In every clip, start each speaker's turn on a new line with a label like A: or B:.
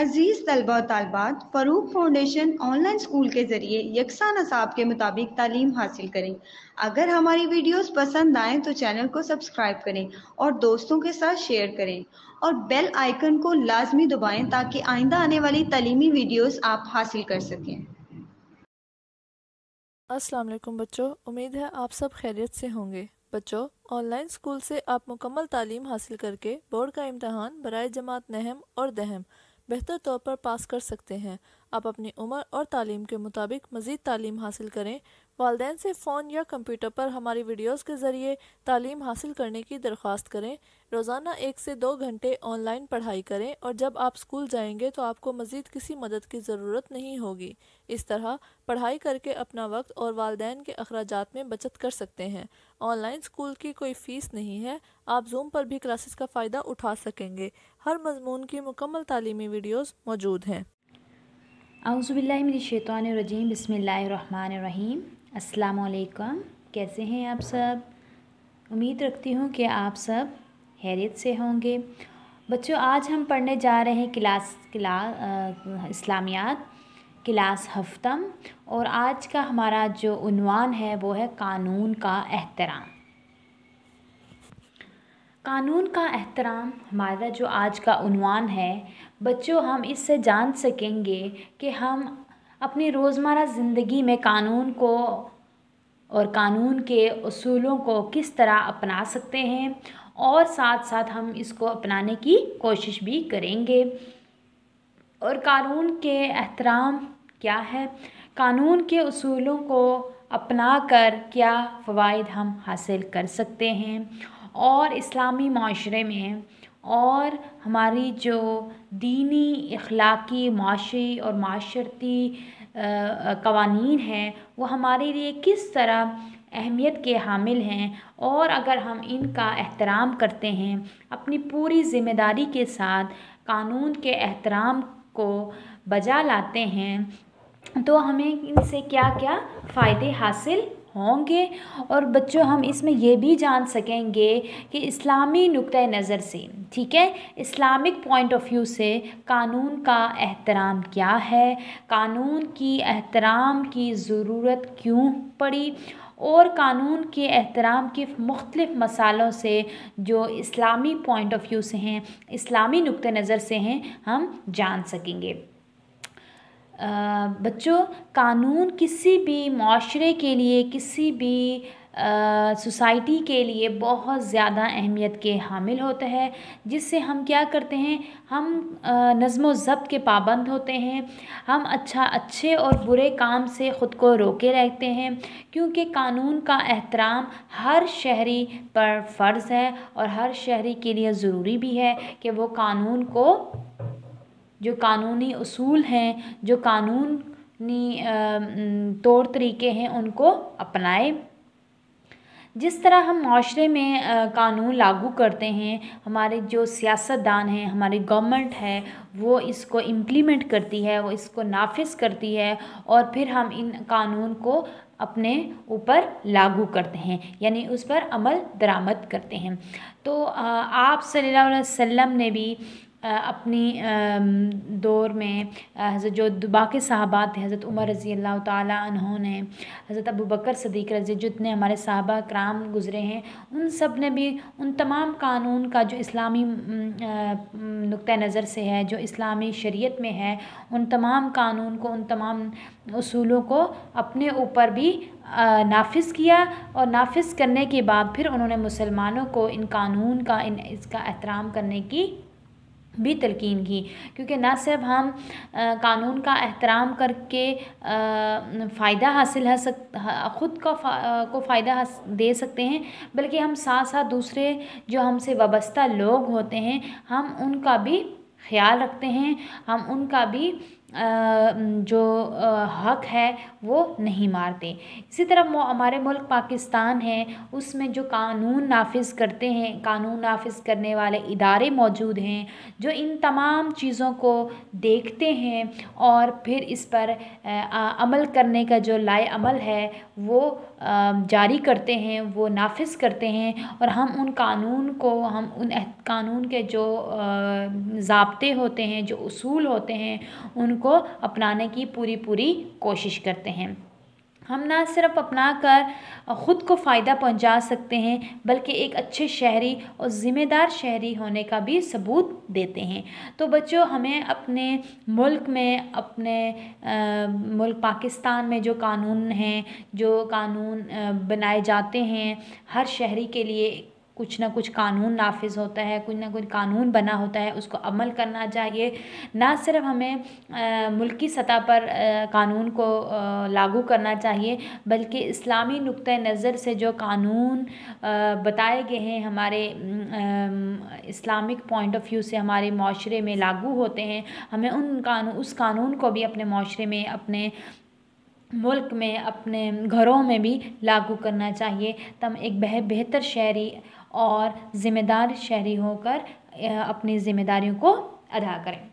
A: अज़ीज़ तलबा तालबात Farooq foundation online school के ज़रिए यकसा नसाब के मुताबिक तालीम हासिल करें। अगर हमारी वीडियोस पसंद आएँ तो चैनल को सब्सक्राइब करें और दोस्तों के साथ शेयर करें और बेल आइकन को लाजमी दबाएँ ताकि आइंदा आने वाली तालीमी वीडियोस आप हासिल कर सकें।
B: अस्सलाम वालेकुम बच्चों, उम्मीद है आप सब खैरियत से होंगे। बच्चों, ऑनलाइन स्कूल से आप मुकम्मल तालीम हासिल करके बोर्ड का इम्तहान बरए जमात नहम और दहम। बेहतर तौर पर पास कर सकते हैं। आप अपनी उम्र और तालीम के मुताबिक मज़ीद तालीम हासिल करें। वालदेन से फ़ोन या कंप्यूटर पर हमारी वीडियोस के ज़रिए तालीम हासिल करने की दरख्वास्त करें। रोज़ाना एक से दो घंटे ऑनलाइन पढ़ाई करें और जब आप स्कूल जाएँगे तो आपको मज़ीद किसी मदद की ज़रूरत नहीं होगी। इस तरह पढ़ाई करके अपना वक्त और वालदेन के अखराज में बचत कर सकते हैं। ऑनलाइन स्कूल की कोई फ़ीस नहीं है। आप जूम पर भी क्लासेस का फ़ायदा उठा सकेंगे। हर मजमून की मुकम्मल तालीमी वीडियोज़ मौजूद हैं।
C: आउज़बिल्लिमिनशैतानरजीम बसमीम अस्सलाम कैसे हैं आप सब? उम्मीद रखती हूँ कि आप सब हैरियत से होंगे। बच्चों, आज हम पढ़ने जा रहे हैं क्लास क्लास इस्लामियात, क्लास हफ्तम, और आज का हमारा जो उनवान है, वो है कानून का एहतराम। कानून का एहतराम, हमारा जो आज का उनवान है, बच्चों, हम इससे जान सकेंगे कि हम अपनी रोज़मर्रा ज़िंदगी में कानून को और कानून के असूलों को किस तरह अपना सकते हैं और साथ साथ हम इसको अपनाने की कोशिश भी करेंगे। और कानून के एहतराम क्या है? कानून के असूलों को अपना कर क्या फ़वाद हम हासिल कर सकते हैं? और इस्लामी माशरे में और हमारी जो दीनी अखलाकी माशी और माशरती कवानीन हैं, वो हमारे लिए किस तरह अहमियत के हामिल हैं और अगर हम इनका एहतराम करते हैं, अपनी पूरी ज़िम्मेदारी के साथ कानून के एहतराम को बजा लाते हैं तो हमें इनसे क्या क्या फ़ायदे हासिल होंगे और बच्चों, हम इसमें यह भी जान सकेंगे कि इस्लामी नुक़ नज़र से, ठीक है? इस्लामिक पॉइंट ऑफ़ व्यू से कानून का एहतराम क्या है? कानून की एहतराम की ज़रूरत क्यों पड़ी? और कानून के एहतराम के मुख्तलिफ़ मसालों से जो इस्लामी पॉइंट ऑफ़ व्यू से हैं, इस्लामी नुक़ नज़र से हैं, हम जान सकेंगे। बच्चों, कानून किसी भी माशरे के लिए, किसी भी सोसाइटी के लिए बहुत ज़्यादा अहमियत के हामिल होता है, जिससे हम क्या करते हैं, हम नज़म ज़ब्त के पाबंद होते हैं, हम अच्छा अच्छे और बुरे काम से ख़ुद को रोके रहते हैं, क्योंकि कानून का एहतराम हर शहरी पर फ़र्ज़ है और हर शहरी के लिए ज़रूरी भी है कि वो कानून को जो कानूनी असूल हैं, जो कानूनी तौर तरीके हैं, उनको अपनाए। जिस तरह हम माशरे में कानून लागू करते हैं, हमारे जो सियासतदान हैं, हमारी गवर्नमेंट है, वो इसको इम्प्लीमेंट करती है, वो इसको नाफिज करती है और फिर हम इन कानून को अपने ऊपर लागू करते हैं, यानी उस पर अमल दरामद करते हैं। तो आप सल्लल्लाहु अलैहि वसल्लम ने भी अपनी दौर में हज़रत जो बाकी साहबा थे, हज़रत उमर रज़ी अल्लाह तहों ने, हज़रत अबू बकर सदीक रज़ी जितने हमारे साहबा कराम गुज़रे हैं, उन सबने भी, उन तमाम कानून का जो इस्लामी नुक़ नज़र से है, जो इस्लामी शरीयत में है, उन तमाम कानून को, उन तमाम असूलों को अपने ऊपर भी नाफिज किया और नाफिज करने के बाद फिर उन्होंने मुसलमानों को इन कानून का, इन, इसका एहतराम करने की भी तलकिन की, क्योंकि ना सिर्फ़ हम कानून का एहतराम करके फ़ायदा हासिल है सक ख़ुद का को फ़ायदा दे सकते हैं, बल्कि हम साथ साथ दूसरे जो हमसे वाबस्ता लोग होते हैं, हम उनका भी ख्याल रखते हैं, हम उनका भी जो हक है, वो नहीं मारते। इसी तरह हमारे मुल्क पाकिस्तान है, उसमें जो कानून नाफिज करते हैं, कानून नाफिज करने वाले इदारे मौजूद हैं, जो इन तमाम चीज़ों को देखते हैं और फिर इस पर अमल करने का जो लाए अमल है, वो जारी करते हैं, वो नाफिज करते हैं और हम उन कानून को, हम उन कानून के जो जबते होते हैं, जो उसूल होते हैं, उनको अपनाने की पूरी पूरी कोशिश करते हैं। हम ना सिर्फ़ अपना कर ख़ुद को फ़ायदा पहुँचा सकते हैं बल्कि एक अच्छे शहरी और ज़िम्मेदार शहरी होने का भी सबूत देते हैं। तो बच्चों हमें अपने मुल्क में अपने आ, मुल्क पाकिस्तान में जो कानून हैं जो कानून बनाए जाते हैं हर शहरी के लिए कुछ ना कुछ कानून नाफिज होता है, कुछ ना कुछ कानून बना होता है, उसको अमल करना चाहिए। ना सिर्फ़ हमें मुल्की सतह पर कानून को लागू करना चाहिए, बल्कि इस्लामी नुक़ नज़र से जो कानून बताए गए हैं, हमारे इस्लामिक पॉइंट ऑफ़ व्यू से हमारे माशरे में लागू होते हैं, हमें उन कानून उस कानून को भी अपने माशरे में, अपने मुल्क में, अपने घरों में भी लागू करना चाहिए। तब एक बेहतर शहरी और ज़िम्मेदार शहरी होकर अपनी ज़िम्मेदारियों को अदा करें।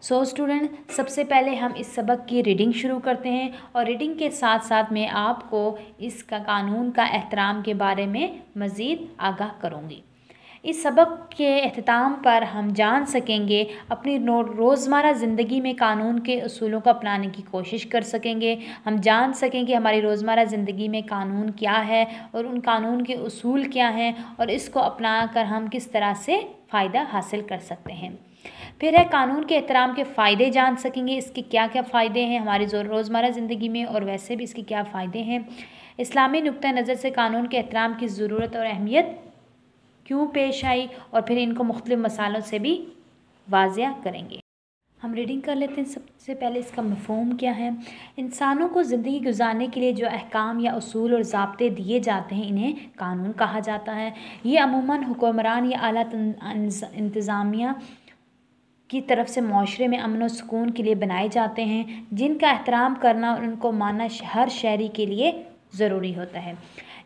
C: सो so, स्टूडेंट सबसे पहले हम इस सबक की रीडिंग शुरू करते हैं और रीडिंग के साथ साथ मैं आपको इसका कानून का एहतराम के बारे में मज़ीद आगाह करूँगी। इस सबक के अख्ताम पर हम जान सकेंगे, अपनी रोज़मर्रा ज़िंदगी में कानून के असूलों को अपनाने की कोशिश कर सकेंगे। हम जान सकेंगे हमारी रोज़मर्रा ज़िंदगी में कानून क्या है और उन कानून के असूल क्या हैं और इसको अपना कर हम किस तरह से फ़ायदा हासिल कर सकते हैं। फिर है, कानून के एहतराम के फ़ायदे जान सकेंगे, इसके क्या क्या फ़ायदे हैं हमारी रोज़मर्रा ज़िंदगी में और वैसे भी इसके क्या फ़ायदे हैं। इस्लामी नुक़ नज़र से कानून के एहतराम की ज़रूरत और अहमियत क्यों पेश आई और फिर इनको मुख्तलिफ़ मसालों से भी वाजिया करेंगे। हम रीडिंग कर लेते हैं। सबसे पहले इसका मफहम क्या है? इंसानों को ज़िंदगी गुजारने के लिए जो अहकाम या असूल और जबते दिए जाते हैं, इन्हें कानून कहा जाता है। ये अमूमन हुक्मरान या अला इंतज़ामिया की तरफ़ से माशरे में अमन सुकून के लिए बनाए जाते हैं। जिनका एहतराम करना और उनको मानना हर शहरी के लिए ज़रूरी होता है।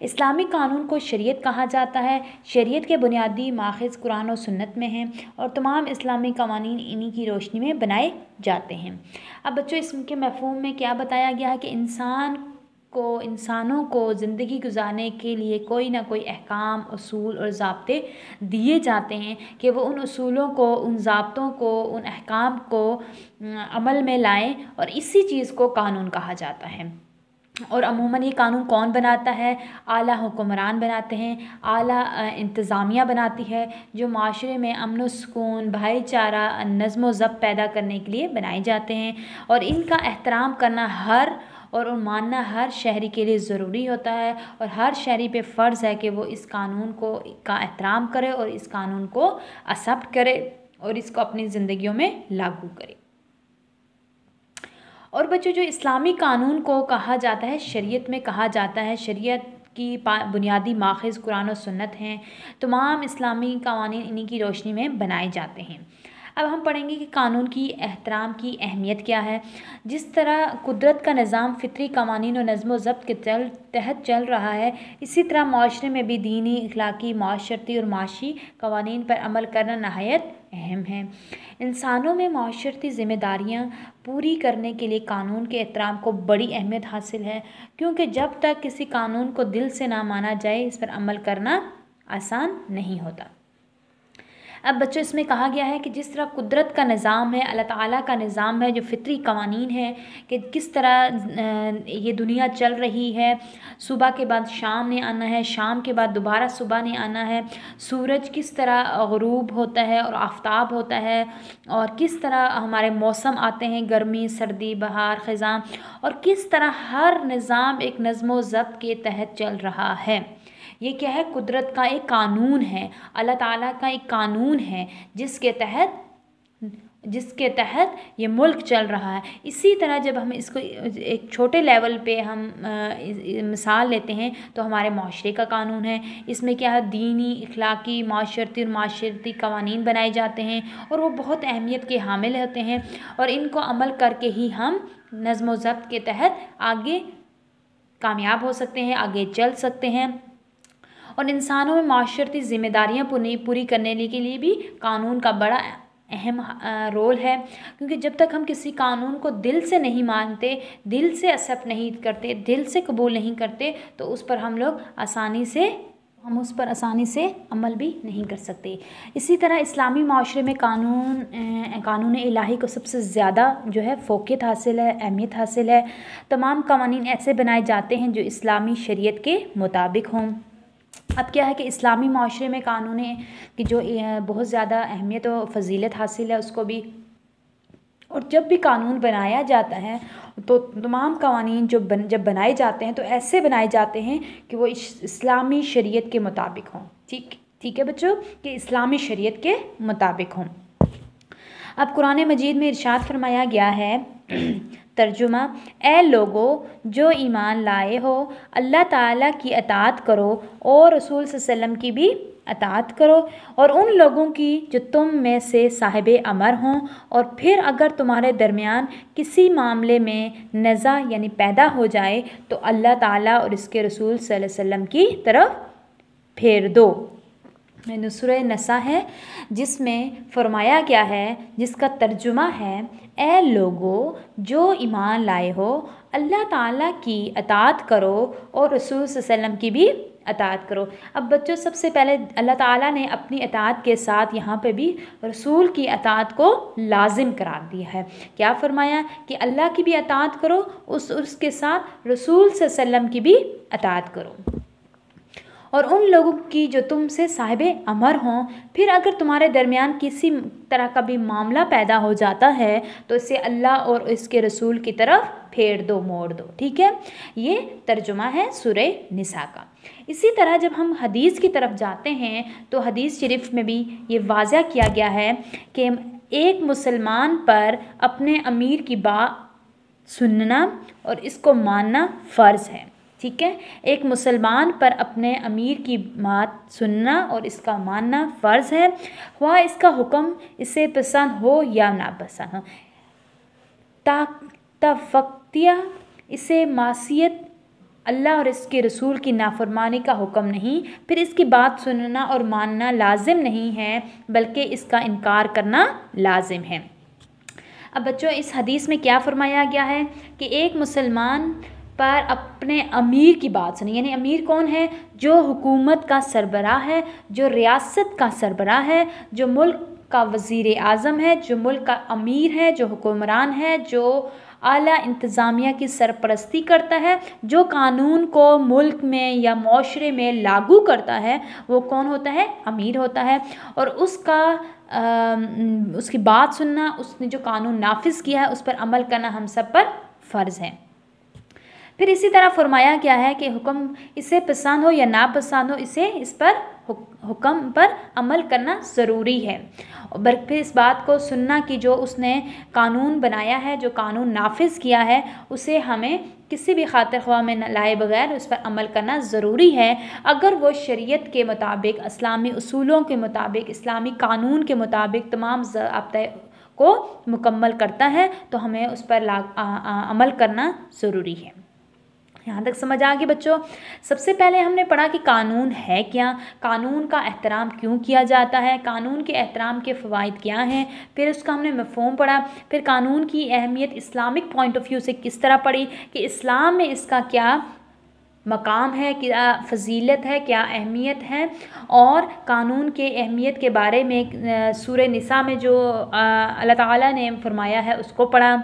C: इस्लामिक कानून को शरीयत कहा जाता है। शरीयत के बुनियादी माखज़ कुरान और सुन्नत में हैं और तमाम इस्लामी कवानीन इन्हीं की रोशनी में बनाए जाते हैं। अब बच्चों, इसके मफहूम में क्या बताया गया है कि इंसान को, इंसानों को ज़िंदगी गुजारने के लिए कोई ना कोई अहकाम असूल और जबते दिए जाते हैं कि वो उन असूलों को, उन जबतों को, उन अहकाम को अमल में लाएँ और इसी चीज़ को कानून कहा जाता है। और अमूमन ये कानून कौन बनाता है? आला हुक्मरान बनाते हैं, आला इंतज़ामिया बनाती है, जो माशरे में अमन सुकून, भाईचारा, नज़म ज़ब्त पैदा करने के लिए बनाए जाते हैं। और इनका एहतराम करना हर और मानना हर शहरी के लिए ज़रूरी होता है और हर शहरी पे फ़र्ज़ है कि वो इस कानून को, का एहतराम करे और इस कानून को एक्सेप्ट करे और इसको अपनी ज़िंदगियों में लागू करे। और बच्चों, जो इस्लामी कानून को कहा जाता है, शरीयत में कहा जाता है, शरीयत की बुनियादी माखज़, कुरान और सुन्नत हैं, तमाम इस्लामी कवानी, इन्हीं की रोशनी में बनाए जाते हैं। अब हम पढ़ेंगे कि कानून की एहतराम की अहमियत क्या है। जिस तरह कुदरत का निज़ाम फितरी कवानीन और नज़म ज़ब्त के चल, तहत चल रहा है, इसी तरह माशरे में भी दीनी अखलाकी माशरती और माशी कवानीन पर अमल करना नहायत अहम है। इंसानों में माशरती ज़िम्मेदारियाँ पूरी करने के लिए कानून के एहतराम को बड़ी अहमियत हासिल है, क्योंकि जब तक किसी कानून को दिल से ना माना जाए, इस पर अमल करना आसान नहीं होता। अब बच्चों, इसमें कहा गया है कि जिस तरह कुदरत का निज़ाम है, अल्लाह ताला का निज़ाम है, जो फितरी कवानीन है, कि किस तरह ये दुनिया चल रही है। सुबह के बाद शाम ने आना है, शाम के बाद दोबारा सुबह ने आना है। सूरज किस तरह गरूब होता है और आफ्ताब होता है, और किस तरह हमारे मौसम आते हैं, गर्मी, सर्दी, बहार, ख़ज़ां, और किस तरह हर निज़ाम एक नज़म ज़ब्त के तहत चल रहा है। ये क्या है? कुदरत का एक कानून है। अल्लाह ताला का एक कानून है, जिसके तहत जिसके तहत ये मुल्क चल रहा है। इसी तरह जब हम इसको, एक छोटे लेवल पे हम मिसाल लेते हैं तो हमारे माशरे का कानून है। इसमें क्या है? दीनी, इखलाकी, माशरती और माशरती कवानीन बनाए जाते हैं और वो बहुत अहमियत के हामिल होते हैं और इनको अमल करके ही हम नज़म ज़ब्त के तहत आगे कामयाब हो सकते हैं, आगे चल सकते हैं। और इंसानों में माशरती ज़िम्मेदारियाँ पूरी पूरी करने के लिए भी कानून का बड़ा अहम रोल है। क्योंकि जब तक हम किसी कानून को दिल से नहीं मानते, दिल से एक्सेप्ट नहीं करते, दिल से कबूल नहीं करते तो उस पर हम लोग आसानी से, हम उस पर आसानी से अमल भी नहीं कर सकते। इसी तरह इस्लामी माशरे में कानून कानून इलाही को सबसे ज़्यादा जो है फोकियत हासिल है, अहमियत हासिल है। तमाम कवानीन ऐसे बनाए जाते हैं जो इस्लामी शरीयत के मुताबिक हों। अब क्या है कि इस्लामी माशरे में कानून की जो बहुत ज़्यादा अहमियत और फजीलत हासिल है उसको भी, और जब भी कानून बनाया जाता है तो तमाम कवानीन जो बन, जब बनाए जाते हैं तो ऐसे बनाए जाते हैं कि वो इस्लामी शरीयत के मुताबिक हों। ठीक ठीक है बच्चों? कि इस्लामी शरीयत के मुताबिक हों। अब कुरान मजीद में इरशाद फरमाया गया है तर्जुमा ए लोगो, जो ईमान लाए हो, अल्लाह ताला की अतात करो और रसूल वसल्लम की भी अतात करो। और उन लोगों की जो तुम में से साहिब अमर हों, और फिर अगर तुम्हारे दरमियान किसी मामले में नज़ा यानी पैदा हो जाए तो अल्लाह ताला और इसके रसूल सल्लल्लाहु अलैहि वसल्लम की तरफ़ फेर दो। नसर नसा है, जिसमें फरमाया गया है, जिसका तर्जुमा है ए लोगो, जो ईमान लाए हो, अल्लाह ताला की अतात करो और रसूल वसल्लम की भी अतात करो। अब बच्चों, सबसे पहले अल्लाह ताला ने अपनी अतात के साथ यहाँ पे भी रसूल की अतात को लाजिम करार दिया है। क्या फरमाया? कि अल्लाह की भी अतात करो, उस, उसके साथ रसूल वसल्लम की भी अतात करो। और उन लोगों की जो तुमसे साहिब अमर हों, फिर अगर तुम्हारे दरमियान किसी तरह का भी मामला पैदा हो जाता है तो इसे अल्लाह और इसके रसूल की तरफ़ फेर दो, मोड़ दो। ठीक है? ये तर्जुमा है सुर निसा का। इसी तरह जब हम हदीस की तरफ़ जाते हैं तो हदीस शरीफ में भी ये वाज़ किया गया है कि एक मुसलमान पर अपने अमीर की बात सुनना और इसको मानना फ़र्ज़ है। ठीक है? एक मुसलमान पर अपने अमीर की बात सुनना और इसका मानना फ़र्ज़ है। वह इसका हुक्म इसे पसंद हो या नापसंद हो। तफक्तिया इसे मासीत अल्लाह और इसके रसूल की नाफरमानी का हुक्म नहीं। फिर इसकी बात सुनना और मानना लाजिम नहीं है, बल्कि इसका इनकार करना लाजिम है। अब बच्चों, इस हदीस में क्या फरमाया गया है कि एक मुसलमान पर अपने अमीर की बात सुनी यानी अमीर कौन है? जो हुकूमत का सरबरा है जो रियासत का सरबराह है जो मुल्क का वज़ी अज़म है जो मुल्क का अमीर है जो हुक्मरान है जो आला इंतज़ामिया की सरपरस्ती करता है जो कानून को मुल्क में या माशरे में लागू करता है वो कौन होता है? अमीर होता है। और उसका आ, उसकी बात सुनना उसने जो कानून नाफिज किया है उस पर अमल करना हम सब पर फ़र्ज़ है। फिर इसी तरह फरमाया गया है कि हुक्म इसे पसंद हो या ना पसंद हो इसे इस पर हुक्म पर अमल करना ज़रूरी है। और फिर इस बात को सुनना कि जो उसने कानून बनाया है जो कानून नाफिज किया है उसे हमें किसी भी खातिर ख्वा में लाए बगैर उस पर अमल करना ज़रूरी है। अगर वो शरीयत के मुताबिक इस्लामी असूलों के मुताबिक इस्लामी कानून के मुताबिक तमाम ज़ाब्ते को मुकम्मल करता है तो हमें उस पर ला आ, आ, अमल करना ज़रूरी है। यहाँ तक समझ आ गई बच्चों। सबसे पहले हमने पढ़ा कि कानून है क्या? कानून का एहतराम क्यों किया जाता है? कानून के एहतराम के फ़वाद क्या हैं? फिर उसका हमने मफहम पढ़ा। फिर कानून की अहमियत इस्लामिक पॉइंट ऑफ़ व्यू से किस तरह पढ़ी? कि इस्लाम में इसका क्या मकाम है? क्या फजीलत है? क्या अहमियत है? और कानून के अहमियत के बारे में सूर निसा में जो अल्लाह ताला ने फरमाया है, उसको पढ़ा।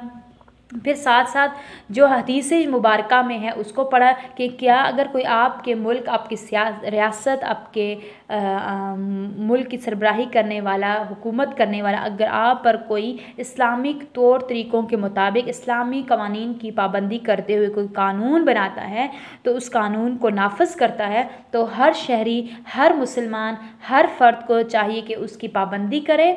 C: फिर साथ साथ जो हदीस मुबारक में है उसको पढ़ा कि क्या अगर कोई आपके मुल्क आपकी रियासत आपके आ, आ, मुल्क की सरबराही करने वाला हुकूमत करने वाला अगर आप पर कोई इस्लामिक तौर तरीक़ों के मुताबिक इस्लामी कवानीन की पाबंदी करते हुए कोई कानून बनाता है तो उस कानून को नाफज करता है तो हर शहरी हर मुसलमान हर फ़र्द को चाहिए कि उसकी पाबंदी करे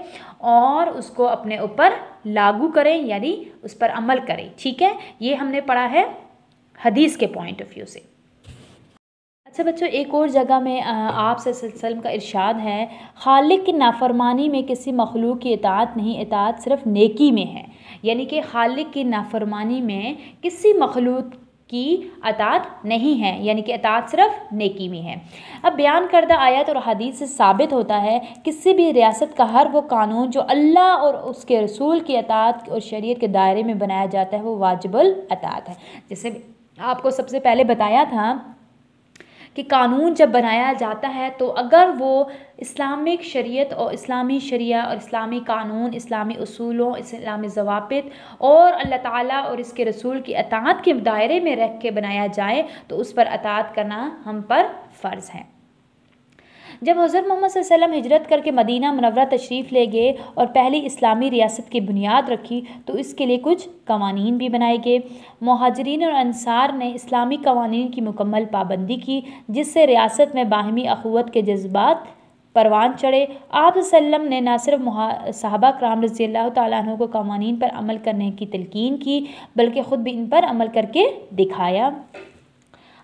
C: और उसको अपने ऊपर लागू करें, यानी उस पर अमल करें। ठीक है? ये हमने पढ़ा है हदीस के पॉइंट ऑफ़ व्यू से। अच्छा बच्चों, एक और जगह में आप सिलसिल का इरशाद है, खालिक की नाफरमानी में किसी मखलूक की इतात नहीं इतात सिर्फ़ नेकी में है। यानी कि खालिक की नाफरमानी में किसी मखलूक की अतात नहीं है, यानी कि अतात सिर्फ़ नेकी में है। अब बयान करदा आयत और हदीस से साबित होता है किसी भी रियासत का हर वो कानून जो अल्लाह और उसके रसूल की अतात और शरीयत के दायरे में बनाया जाता है, वो वाजिबुल अतात है। जैसे आपको सबसे पहले बताया था कि कानून जब बनाया जाता है तो अगर वो इस्लामिक शरीयत और इस्लामी शरिया और इस्लामी कानून, इस्लामी असूलों इस्लामी जवाब और अल्लाह ताला और इसके रसूल की अतात के दायरे में रख के बनाया जाए तो उस पर अतात करना हम पर फ़र्ज़ है। जब हज़रत मोहम्मद हिजरत करके मदीना मनवरा तशरीफ़ ले गए और पहली इस्लामी रियासत की बुनियाद रखी तो इसके लिए कुछ कवानीन भी बनाए गए। महाजरीन और अनसार ने इस्लामी कवानीन की मुकम्मल पाबंदी की, जिससे रियासत में बाहमी अखवत के जज्बात परवान चढ़े। आप वसल्लम ने न सिर्फ़ साहबा कराम रज़ी अल्लाह को कवानीन पर अमल करने की तलकिन की, बल्कि ख़ुद भी इन पर अमल करके दिखाया।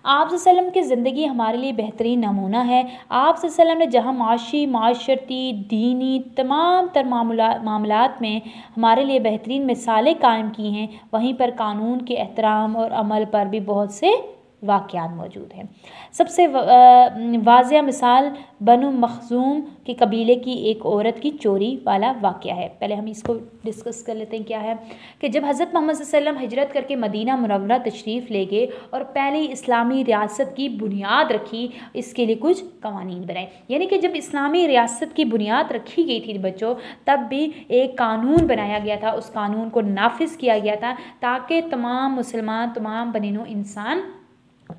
C: आप की ज़िंदगी हमारे लिए बेहतरीन नमूना है। आप ने जहाँ माशी, माशरती, दीनी, तमाम तर मामला में हमारे लिए बेहतरीन मिसालें कायम की हैं, वहीं पर कानून के एहतराम और अमल पर भी बहुत से वाक़ात मौजूद हैं। सबसे वाज़ मिसाल बनु मखजूम के कबीले की एक औरत की चोरी वाला वाक़ है। पहले हम इसको डिस्कस कर लेते हैं, क्या है? कि जब हज़रत मोहम्मद वसल्लम हिजरत करके मदीना मुनवरा तशरीफ़ ले गए और पहली इस्लामी रियासत की बुनियाद रखी, इसके लिए कुछ कवानीन बनाए। यानी कि जब इस्लामी रियासत की बुनियाद रखी गई थी बच्चों, तब भी एक कानून बनाया गया था। उस कानून को नाफिज किया गया था ताकि तमाम मुसलमान, तमाम बनिनो इंसान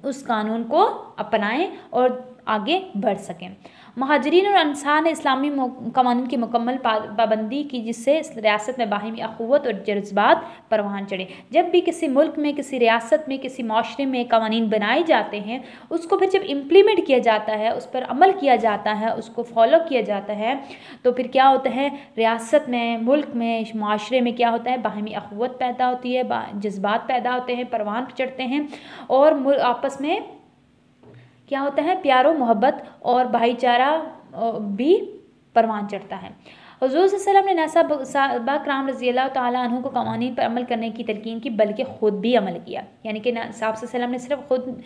C: उस कानून को अपनाएँ और आगे बढ़ सकें। महाजरीन और अनसार ने इस्लामी कवानीन की मुकम्मल पाबंदी की, जिससे रियासत में बाहमी अखवत और जज्बात परवान चढ़े। जब भी किसी मुल्क में, किसी रियासत में, किसी माशरे में कवानीन बनाए जाते हैं, उसको फिर जब इम्प्लीमेंट किया जाता है, उस पर अमल किया जाता है, उसको फॉलो किया जाता है तो फिर क्या होता है? रियासत में, मुल्क में माशरे में क्या होता है? बाहमी अखवत पैदा होती है जज्बात पैदा होते हैं, परवान चढ़ते हैं और आपस में क्या होता है? प्यारो, मोहब्बत और भाईचारा भी परवान चढ़ता है। हजूर वसल्लम ने नसाबा कराम रज़ी तु को कवानीन पर अमल करने की तलकिन की, बल्कि ख़ुद भी अमल किया। यानी कि साहब वसल्लम ने सिर्फ़ ख़ुद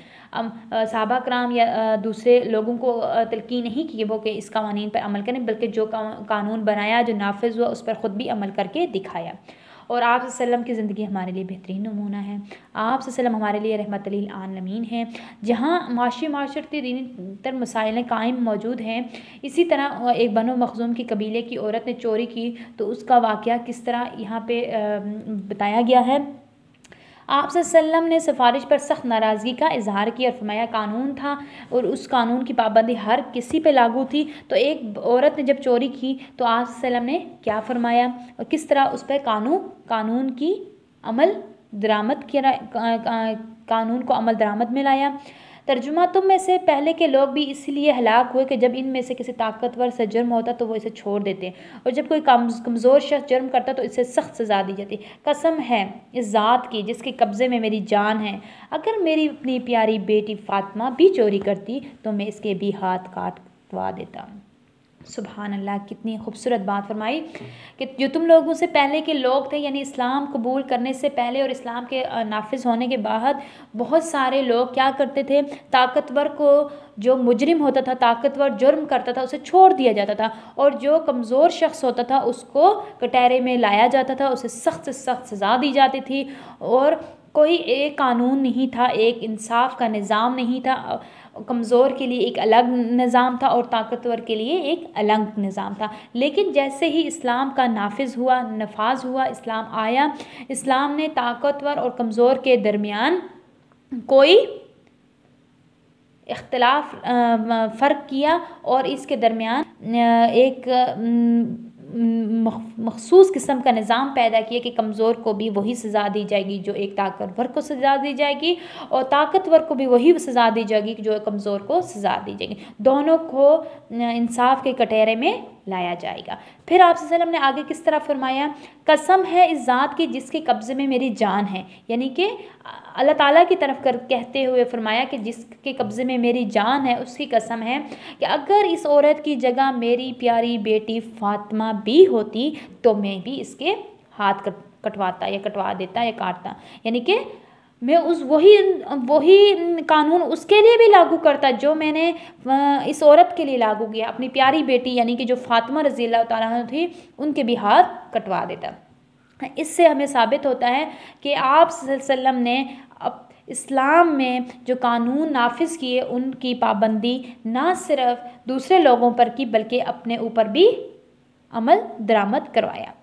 C: साहबा कराम या दूसरे लोगों को तलकिन नहीं की वो कि इस कवानीन पर अमल करें, बल्कि जो कानून बनाया, जो नाफज हुआ, उस पर ख़ुद भी अमल करके दिखाया। और आप की ज़िंदगी हमारे लिए बेहतरीन नमूना है। आप हमारे लिए रहमत आलमीन है। जहाँ माशी माशरती दीनी तर मसाइल कायम मौजूद हैं, इसी तरह एक बनो मखजूम की कबीले की औरत ने चोरी की तो उसका वाक़ किस तरह यहाँ पे बताया गया है? आप ने सिफारिश पर सख्त नाराज़गी का इजहार किया और फरमाया, कानून था और उस कानून की पाबंदी हर किसी पे लागू थी। तो एक औरत ने जब चोरी की तो आप ने क्या फरमाया? और किस तरह उस पर कानून कानून की अमल दरामद किया कानून को अमल दरामद में लाया? तर्जुमा तुम में से पहले के लोग भी इसलिए हलाक हुए कि जब इन में से किसी ताकतवर से जुर्म होता तो वो इसे छोड़ देते और जब कोई कमज़ोर शख्स जुर्म करता तो इसे सख्त सज़ा दी जाती। कसम है इस ज़ात की जिसके कब्ज़े में मेरी जान है। अगर मेरी अपनी प्यारी बेटी फ़ातिमा भी चोरी करती तो मैं इसके भी हाथ काटवा देता। सुबहान अल्लाह कितनी खूबसूरत बात फरमाई कि जो तुम लोगों से पहले के लोग थे, यानी इस्लाम कबूल करने से पहले और इस्लाम के नाफिज होने के बाद बहुत सारे लोग क्या करते थे? ताकतवर को जो मुजरिम होता था, ताकतवर जुर्म करता था, उसे छोड़ दिया जाता था और जो कमज़ोर शख्स होता था, उसको कटहरे में लाया जाता था, उसे सख्त से सख्त सज़ा दी जाती थी और कोई एक कानून नहीं था, एक इंसाफ का निज़ाम नहीं था। कमज़ोर के लिए एक अलग निज़ाम था और ताकतवर के लिए एक अलग निज़ाम था। लेकिन जैसे ही इस्लाम का नाफिज हुआ, नफाज हुआ, इस्लाम आया, इस्लाम ने ताकतवर और कमज़ोर के दरमियान कोई इख्तलाफ फ़र्क किया और इसके दरमियान एक मखसूस किस्म का निज़ाम पैदा किया कि कमज़ोर को भी वही सज़ा दी जाएगी, जो एक ताकतवर को सज़ा दी जाएगी और ताकतवर को भी वही सज़ा दी जाएगी जो कमज़ोर को सज़ा दी जाएगी। दोनों को इंसाफ के कटहरे में लाया जाएगा। फिर आप वसल्लम ने आगे किस तरह फरमाया, कसम है इस ज़ात की जिसके कब्ज़े में मेरी जान है। यानी कि अल्लाह ताला की तरफ़ कर कहते हुए फरमाया कि जिसके कब्ज़े में मेरी जान है, उसकी कसम है कि अगर इस औरत की जगह मेरी प्यारी बेटी फ़ातिमा भी होती तो मैं भी इसके हाथ कटवाता या कटवा देता या काटता। यानी कि मैं उस वही वही कानून उसके लिए भी लागू करता जो मैंने इस औरत के लिए लागू किया। अपनी प्यारी बेटी, यानी कि जो फातिमा रज़ी अल्लाह थी, उनके भी हाथ कटवा देता। इससे हमें साबित होता है कि आप ने इस्लाम में जो कानून नाफिज किए, उनकी पाबंदी ना सिर्फ़ दूसरे लोगों पर की, बल्कि अपने ऊपर भी अमल, दरामद करवाया।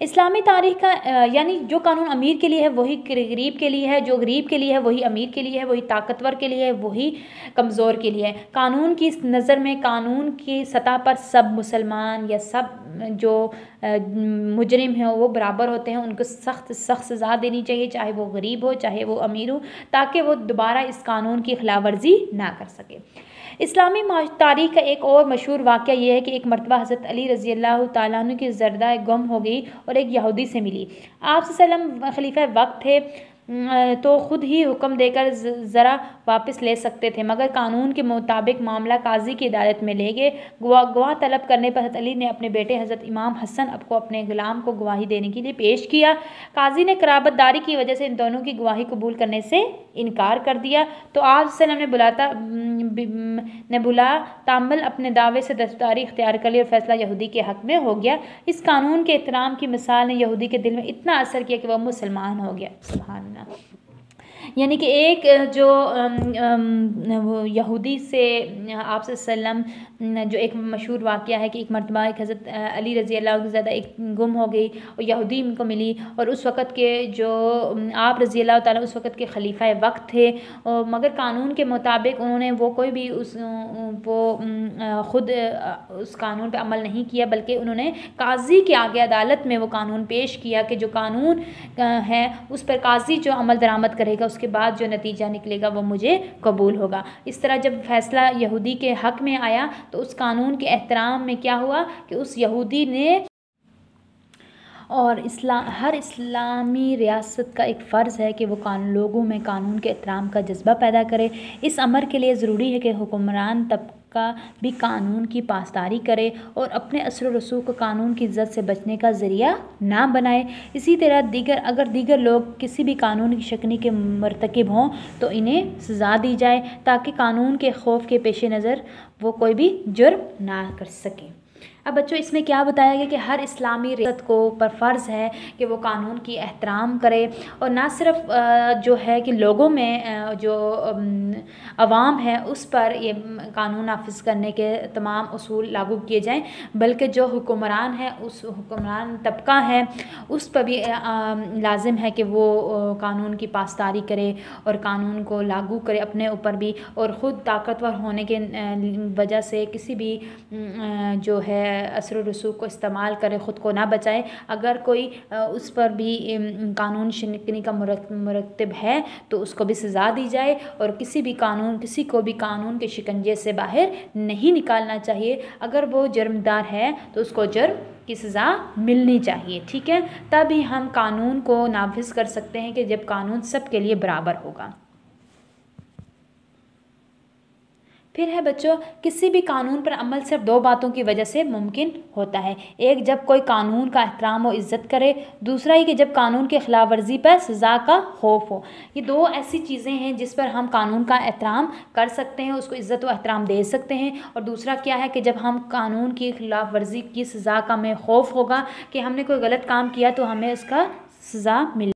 C: इस्लामी तारीख का यानी जो कानून अमीर के लिए है, वही गरीब के लिए है, जो गरीब के लिए है, वही अमीर के लिए है, वही ताकतवर के लिए है, वही कमज़ोर के लिए है। कानून की नज़र में, कानून की सतह पर सब मुसलमान या सब जो मुजरिम हैं, वो बराबर होते हैं। उनको सख्त सख्त सज़ा देनी चाहिए, चाहे वो गरीब हो, चाहे वो अमीर हो, ताकि वो दोबारा इस कानून की खिलाफ वर्जी ना कर सके। इस्लामी तारीख का एक और मशहूर वाक़ यह है कि एक मरतबा हज़रत अली रज़ी अल्लाह तु की जरदा गम हो गई और एक यहूदी से मिली। आप खलीफा वक्त थे तो ख़ुद ही हुक्म देकर ज़रा वापस ले सकते थे, मगर कानून के मुताबिक मामला काजी की अदालत में ले गए। गवाह गवाह तलब करने पर हज़रत अली ने अपने बेटे हज़रत इमाम हसन अब को अपने ग़ुलाम को गवाही देने के लिए पेश किया। काजी ने कराबतदारी की वजह से इन दोनों की गवाही कबूल करने से इनकार कर दिया। तो आज वसलम ने बुलाता ने बुला तामल अपने दावे से दस्तारी इख्तियार कर लिया और फैसला यहूदी के हक़ में हो गया। इस कानून के एहतराम की मिसाल ने यहूदी के दिल में इतना असर किया कि वह मुसलमान हो गया। सुबहान यानी कि एक जो यहूदी से आप सल्लम जो एक मशहूर वाक़ है कि एक मरतबा एक हज़रत अली रज़ी अल्लाह ज़्यादा एक गुम हो गई और यहूदी इनको मिली और उस वक़्त के जो आप रज़ी अल्लाह ताला उस वक़्त के खलीफा वक्त थे और मगर कानून के मुताबिक उन्होंने वो कोई भी उस वो ख़ुद उस कानून पर अमल नहीं किया बल्कि उन्होंने काजी के आगे अदालत में वो कानून पेश किया कि जो कानून है उस पर काजी जो अमल दरामद करेगा उसके बाद जो नतीजा निकलेगा वो मुझे कबूल होगा। इस तरह जब फैसला यहूदी के हक़ में आया तो उस कानून के एहतराम में क्या हुआ कि उस यहूदी ने और इस्ला, हर इस्लामी रियासत का एक फ़र्ज़ है कि वो कानून लोगों में कानून के एहतराम का जज्बा पैदा करे। इस अमर के लिए ज़रूरी है कि हुक्मरान तब का भी कानून की पासदारी करे और अपने असर रसूख को कानून की इज़्ज़त से बचने का ज़रिया ना बनाए। इसी तरह दीगर, अगर दीगर लोग किसी भी कानून की शक्नी के मरतकब हों तो इन्हें सज़ा दी जाए ताकि कानून के खौफ के पेश नज़र वो कोई भी जुर्म ना कर सके। अब बच्चों, इसमें क्या बताया गया कि हर इस्लामी रियासत को पर फ़र्ज़ है कि वो कानून की एहतराम करे और ना सिर्फ़ जो है कि लोगों में जो आवाम है, उस पर ये कानून नाफिज करने के तमाम असूल लागू किए जाएँ, बल्कि जो हुक्मरान है, उस हुक्मरान तबका है, उस पर भी लाजिम है कि वो कानून की पासदारी करे और कानून को लागू करे अपने ऊपर भी और ख़ुद ताकतवर होने के वजह से किसी भी जो है असर रसूख को इस्तेमाल करें, ख़ुद को ना बचाएँ। अगर कोई उस पर भी कानून शिकनी का मरतब है तो उसको भी सज़ा दी जाए और किसी भी कानून, किसी को भी कानून के शिकंजे से बाहर नहीं निकालना चाहिए। अगर वो जुर्मदार है तो उसको जुर्म की सज़ा मिलनी चाहिए, ठीक है? तभी हम कानून को नाफिज कर सकते हैं कि जब कानून सब के लिए बराबर होगा। फिर है बच्चों, किसी भी कानून पर अमल सिर्फ़ दो बातों की वजह से मुमकिन होता है। एक, जब कोई कानून का एहतराम व इज़्ज़त करे। दूसरा ही कि जब कानून की खिलाफ वर्जी पर सज़ा का खौफ हो। ये दो ऐसी चीज़ें हैं जिस पर हम कानून का एहतराम कर सकते हैं, उसको इज़्ज़त व एहतराम दे सकते हैं। और दूसरा क्या है कि जब हम कानून की खिलाफ वर्जी की सज़ा का हमें खौफ होगा कि हमने कोई गलत काम किया तो हमें उसका सज़ा मिल